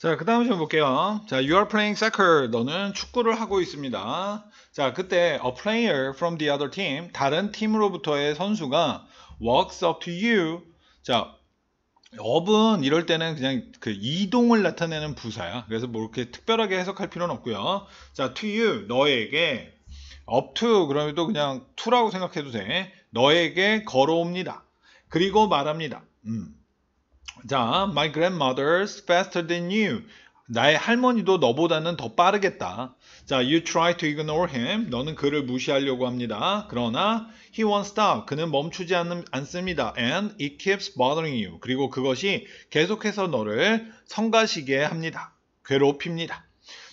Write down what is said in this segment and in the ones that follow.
자, 그 다음 좀 볼게요. 자, you are playing soccer. 너는 축구를 하고 있습니다. 자, 그때 a player from the other team, 다른 팀으로부터의 선수가 walks up to you. 자, up은 이럴 때는 그냥 그 이동을 나타내는 부사야. 그래서 뭐 이렇게 특별하게 해석할 필요는 없고요. 자, to you, 너에게 up to 그러면 또 그냥 to라고 생각해도 돼. 너에게 걸어옵니다. 그리고 말합니다. 음. 자, my grandmother's faster than you. 나의 할머니도 너보다는 더 빠르겠다. 자, you try to ignore him. 너는 그를 무시하려고 합니다. 그러나 he won't stop. 그는 멈추지 않, 않습니다. And it keeps bothering you. 그리고 그것이 계속해서 너를 성가시게 합니다. 괴롭힙니다.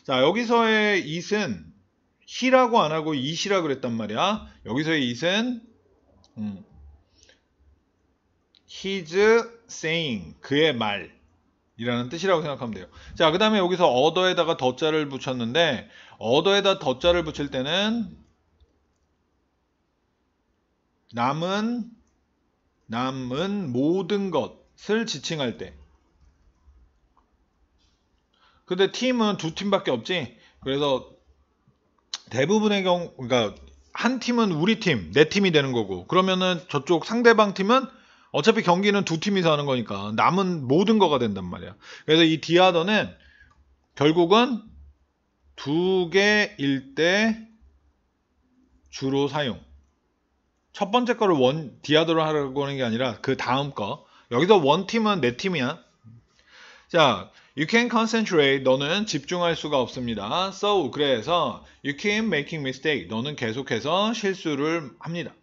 자, 여기서의 it은 he라고 안 하고 it이라 그랬단 말이야. 여기서의 it은 음, his saying 그의 말 이라는 뜻이라고 생각하면 돼요. 자, 그 다음에 여기서 other에다가 더자를 붙였는데 other에다 더자를 붙일 때는 남은 남은 모든 것을 지칭할 때. 근데 팀은 두 팀밖에 없지. 그래서 대부분의 경우, 그러니까 한 팀은 우리 팀, 내 팀이 되는 거고, 그러면은 저쪽 상대방 팀은 어차피 경기는 두 팀이서 하는 거니까 남은 모든 거가 된단 말이야. 그래서 이 디아더는 결국은 두 개일 때 주로 사용. 첫 번째 거를 원 디아더로 하려고 하는 게 아니라 그 다음 거. 여기서 원 팀은 내 팀이야. 자, you can concentrate. 너는 집중할 수가 없습니다. So, 그래서 you keep making mistake. 너는 계속해서 실수를 합니다.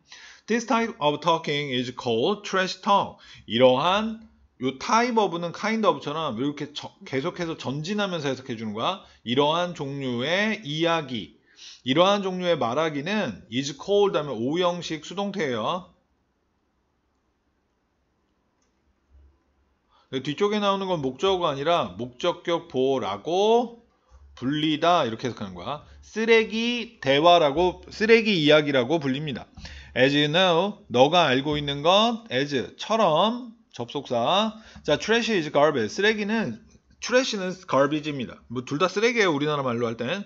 This type of talking is called trash talk. 이러한 요 type of는 kind of처럼 이렇게 저, 계속해서 전진하면서 해석해 주는 거야. 이러한 종류의 이야기, 이러한 종류의 말하기는 is called 하면 오형식 수동태예요. 뒤쪽에 나오는 건 목적어가 아니라 목적격 보라고 불리다 이렇게 해석하는 거야. 쓰레기 대화라고 쓰레기 이야기라고 불립니다. As you know, 너가 알고 있는 것 as처럼 접속사. 자, trash is garbage. 쓰레기는 trash는 garbage입니다. 뭐 둘 다 쓰레기예요. 우리나라 말로 할 때는.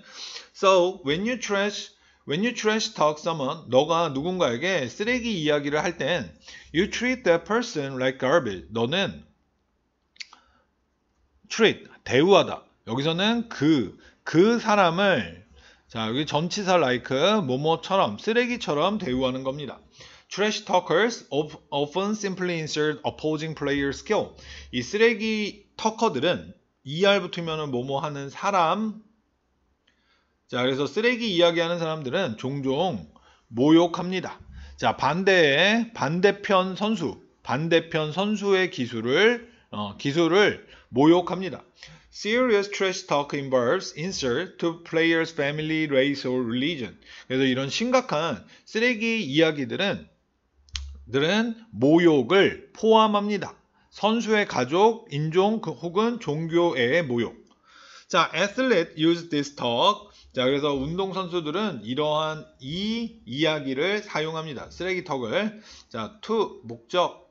So, when you trash When you trash talk someone, 너가 누군가에게 쓰레기 이야기를 할 땐 you treat that person like garbage. 너는 treat, 대우하다. 여기서는 그, 그 사람을 자, 여기 전치사 like 뭐뭐처럼 쓰레기처럼 대우하는 겁니다. Trash talkers often simply insert opposing player skill. 이 쓰레기 터커들은 ER 붙으면 뭐뭐 하는 사람. 자, 그래서 쓰레기 이야기하는 사람들은 종종 모욕합니다. 자, 반대에 반대편 선수, 반대편 선수의 기술을 어, 기술을 모욕합니다. Serious trash talk involves insult to player's family, race or religion. 그래서 이런 심각한 쓰레기 이야기들은 들은 모욕을 포함합니다. 선수의 가족, 인종 혹은 종교의 모욕. 자, athlete use this talk. 자, 그래서 운동 선수들은 이러한 이 이야기를 사용합니다. 쓰레기 턱을. 자, to 목적.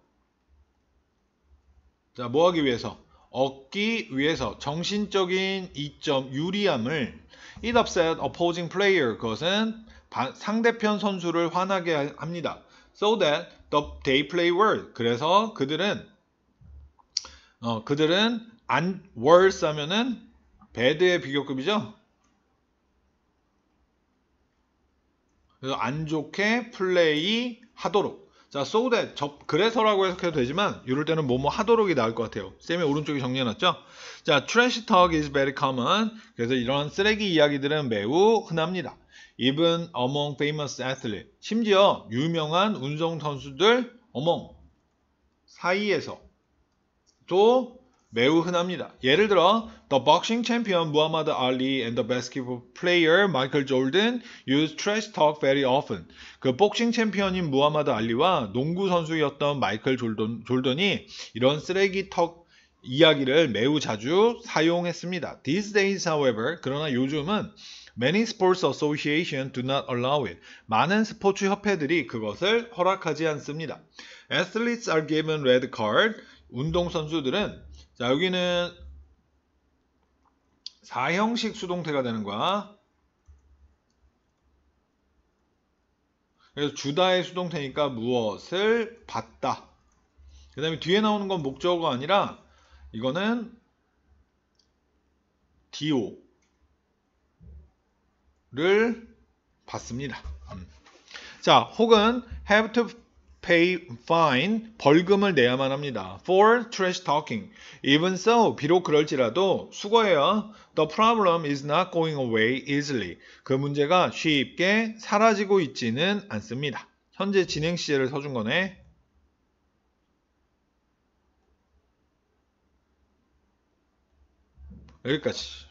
자, 뭐 하기 위해서? 얻기 위해서 정신적인 이점 유리함을 it upset opposing player 그것은 상대편 선수를 화나게 합니다. So that they play well. 그래서 그들은 어, 그들은 안 worse 하면은 bad의 비교급이죠. 그래서 안 좋게 플레이 하도록 자, so that, 저, 그래서라고 해석해도 되지만, 이럴 때는 뭐뭐 하도록이 나을 것 같아요. 쌤이 오른쪽에 정리해놨죠? 자, trash talk is very common. 그래서 이런 쓰레기 이야기들은 매우 흔합니다. Even among famous athletes. 심지어 유명한 운동 선수들, among, 사이에서 또 매우 흔합니다. 예를 들어 The boxing champion Muhammad Ali and the basketball player Michael Jordan use trash talk very often. 그 복싱 챔피언인 무하마드 알리와 농구 선수였던 마이클 졸던, 졸던이 이런 쓰레기 턱 이야기를 매우 자주 사용했습니다. These days, however, 그러나 요즘은 Many sports associations do not allow it. 많은 스포츠 협회들이 그것을 허락하지 않습니다. Athletes are given red card. 운동 선수들은 자 여기는 사형식 수동태가 되는 거야. 그래서 주다의 수동태니까 무엇을 받다. 그 다음에 뒤에 나오는 건 목적어가 아니라 이거는 DO를 받습니다. 음. 자, 혹은 have to pay fine 벌금을 내야만 합니다. for trash talking. Even so, 비록 그럴지라도 수거해요. The problem is not going away easily. 그 문제가 쉽게 사라지고 있지는 않습니다. 현재 진행 시제를 서준 거네. 여기까지.